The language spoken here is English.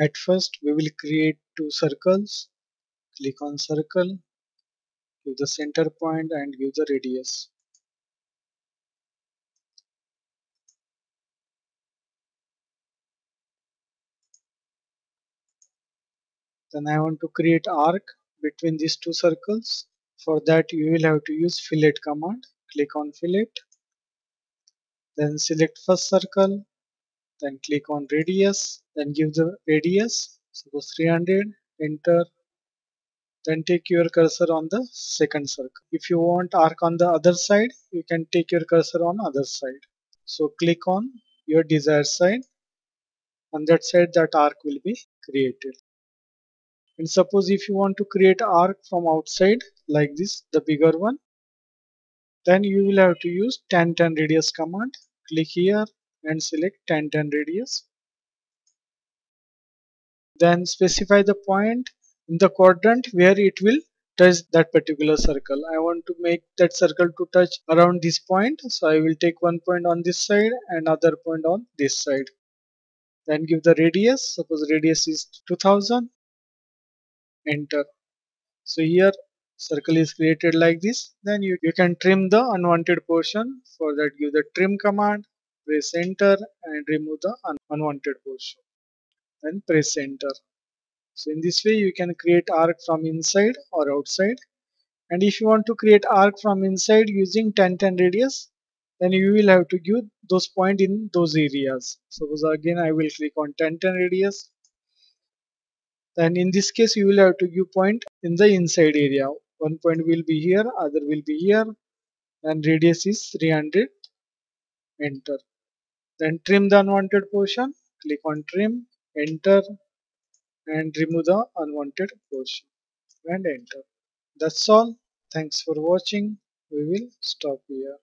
At first we will create two circles. Click on circle, give the center point and give the radius. Then I want to create arc between these two circles. For that you will have to use fillet command. Click on fillet. Then select first circle. Then click on radius. Then give the radius. Suppose 300. Enter. Then take your cursor on the second circle. If you want arc on the other side, you can take your cursor on other side. So click on your desired side. On that side that arc will be created and suppose if you want to create arc from outside like this the bigger one then you will have to use tan tan radius command click here and select tan tan radius. Then specify the point in the quadrant where it will touch that particular circle. I want to make that circle to touch around this point so I will take one point on this side and other point on this side. Then give the radius suppose radius is 2000 enter. So here circle is created like this then you, you can trim the unwanted portion. For that give the trim command press enter and remove the un unwanted portion. Then press enter so in this way you can create arc from inside or outside. And if you want to create arc from inside using tan tan radius then you will have to give those point in those areas. Suppose again I will click on tan tan radius. Then in this case you will have to give point in the inside area. One point will be here other will be here. And radius is 300 enter then trim the unwanted portion. Click on trim enter and remove the unwanted portion and enter. That's all. Thanks for watching. We will stop here